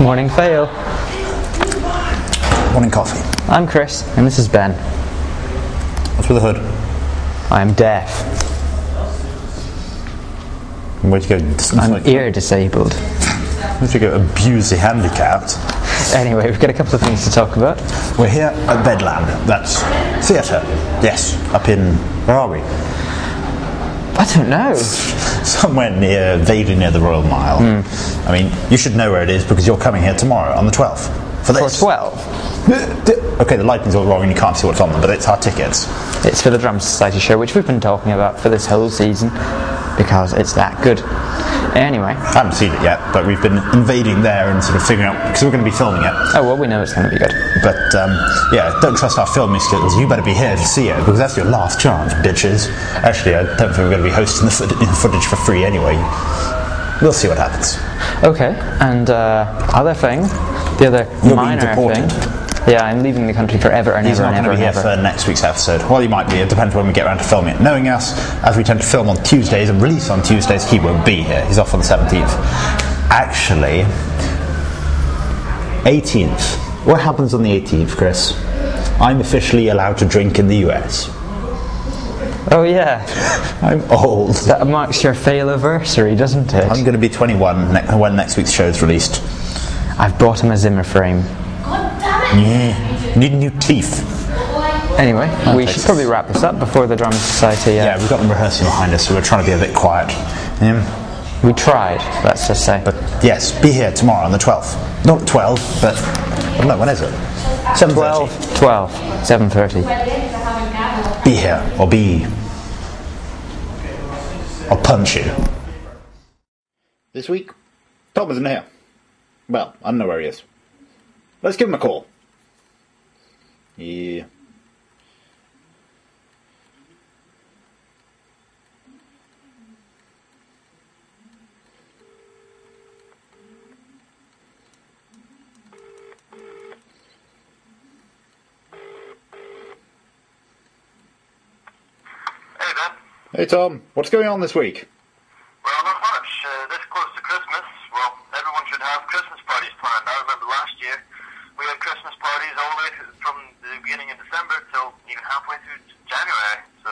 Morning, fail. Morning coffee. I'm Chris, and this is Ben. What's with the hood? I'm deaf. Where'd you go? I'm ear disabled. Where'd you go? Abuse the handicapped. Anyway, we've got a couple of things to talk about. We're here at Bedlam. That's theatre. Yes, up in where are we? I don't know. Somewhere near, vaguely near the Royal Mile. Hmm. I mean, you should know where it is because you're coming here tomorrow on the 12th for For 12. Okay, the lighting's all wrong and you can't see what's on them, but it's our tickets. It's for the Drama Society show, which we've been talking about for this whole season because it's that good. Anyway, I haven't seen it yet, but we've been invading there and sort of figuring out because we're going to be filming it. oh well, we know it's going to be good. But um, yeah, don't trust our filming skills. You better be here to see it because that's your last chance, bitches. Actually, I don't think we're going to be hosting the footage for free anyway. We'll see what happens. Okay, and uh, other thing, the other You're minor thing. Yeah, I'm leaving the country forever and He's ever not and going to be here for next week's episode. Well, he might be. It depends when we get around to filming it. Knowing us, as we tend to film on Tuesdays and release on Tuesdays, he won't be here. He's off on the 17th. Actually, 18th. What happens on the 18th, Chris? I'm officially allowed to drink in the US. Oh yeah, I'm old. that marks your fail anniversary, doesn't it? I'm going to be 21 ne- when next week's show is released. I've bought him a Zimmer frame. Yeah. Need new teeth. Anyway, we should probably wrap this up before the Drama Society. Uh, Yeah, we've got them rehearsing behind us, so we're trying to be a bit quiet. Um, We tried, let's just say. but yes, be here tomorrow on the 12th. Not 12, but I don't know, when is it? 7.30. 12, 12, 7.30. Be here, or be... I'll punch you. This week, Tom isn't here. Well, I don't know where he is. Let's give him a call. Yeah. Hey Ben. Hey Tom, what's going on this week? Well, not much. Uh, this close to Christmas, well, everyone should have Christmas parties planned. I remember last year we had Christmas parties all the way from beginning of December till even halfway through January. So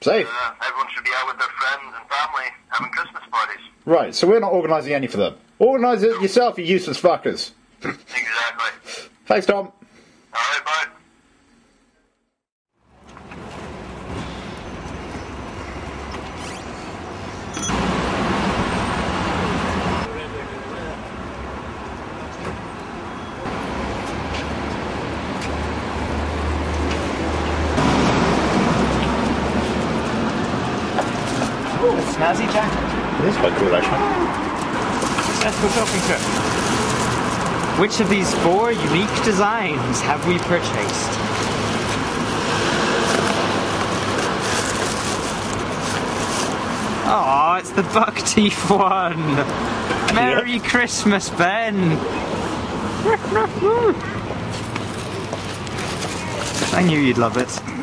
Safe. uh, everyone should be out with their friends and family having Christmas parties. Right, so we're not organising any for them. Organise it yourself, you useless fuckers. Exactly. Thanks, Tom. All right, Snazzy jacket. It is quite cool, actually. Let's shopping trip. Which of these four unique designs have we purchased? Oh, it's the buck teeth one. Merry Christmas, Ben. I knew you'd love it.